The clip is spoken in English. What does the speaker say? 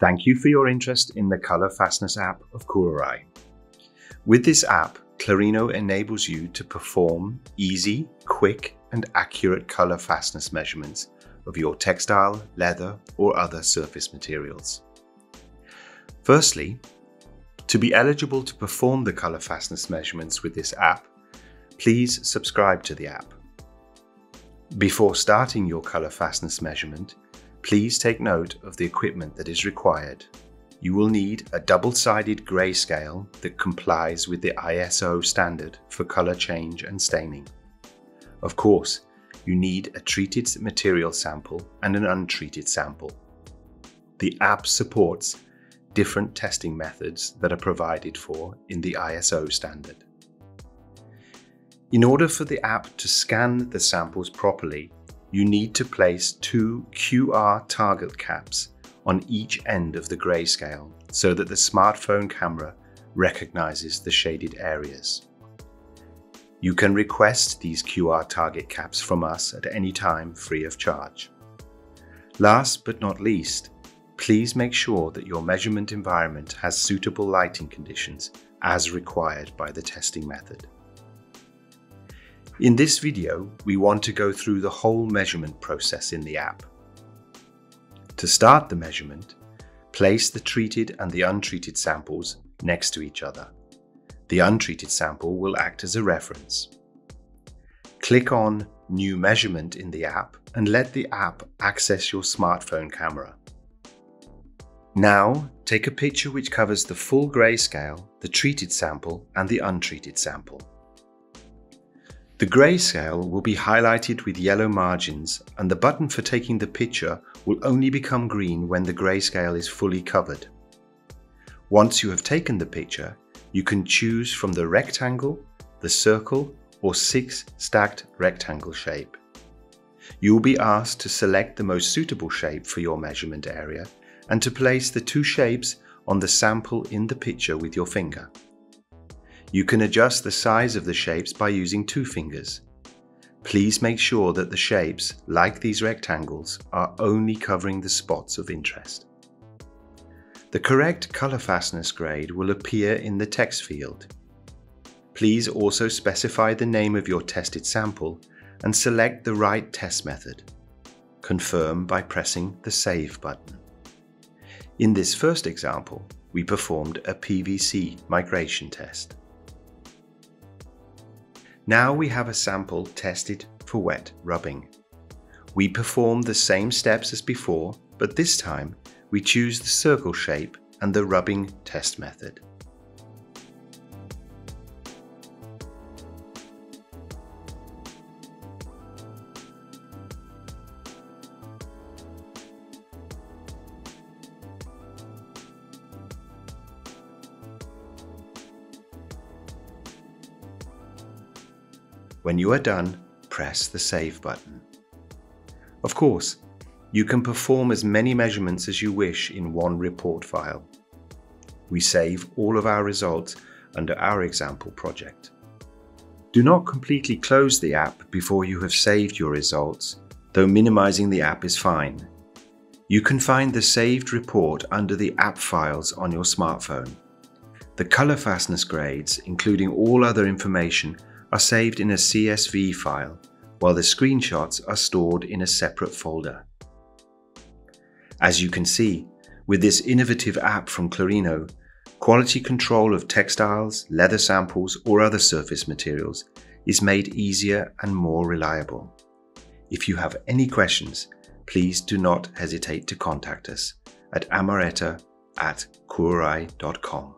Thank you for your interest in the Color Fastness app of Kuraray. With this app, Clarino enables you to perform easy, quick, and accurate color fastness measurements of your textile, leather, or other surface materials. Firstly, to be eligible to perform the color fastness measurements with this app, please subscribe to the app. Before starting your color fastness measurement, please take note of the equipment that is required. You will need a double-sided grayscale that complies with the ISO standard for color change and staining. Of course, you need a treated material sample and an untreated sample. The app supports different testing methods that are provided for in the ISO standard. In order for the app to scan the samples properly, you need to place two QR target caps on each end of the grayscale so that the smartphone camera recognizes the shaded areas. You can request these QR target caps from us at any time free of charge. Last but not least, please make sure that your measurement environment has suitable lighting conditions as required by the testing method. In this video, we want to go through the whole measurement process in the app. To start the measurement, place the treated and the untreated samples next to each other. The untreated sample will act as a reference. Click on New Measurement in the app and let the app access your smartphone camera. Now, take a picture which covers the full grayscale, the treated sample and the untreated sample. The grayscale will be highlighted with yellow margins and the button for taking the picture will only become green when the grayscale is fully covered. Once you have taken the picture, you can choose from the rectangle, the circle or six stacked rectangle shape. You will be asked to select the most suitable shape for your measurement area and to place the two shapes on the sample in the picture with your finger. You can adjust the size of the shapes by using two fingers. Please make sure that the shapes, like these rectangles, are only covering the spots of interest. The correct color fastness grade will appear in the text field. Please also specify the name of your tested sample and select the right test method. Confirm by pressing the Save button. In this first example, we performed a PVC migration test. Now we have a sample tested for wet rubbing. We perform the same steps as before, but this time we choose the circle shape and the rubbing test method. When you are done, press the Save button. Of course, you can perform as many measurements as you wish in one report file. We save all of our results under our example project. Do not completely close the app before you have saved your results, though minimizing the app is fine. You can find the saved report under the app files on your smartphone. The color fastness grades, including all other information, are saved in a CSV file, while the screenshots are stored in a separate folder. As you can see, with this innovative app from Clarino, quality control of textiles, leather samples, or other surface materials is made easier and more reliable. If you have any questions, please do not hesitate to contact us at amaretta at kuraray.com.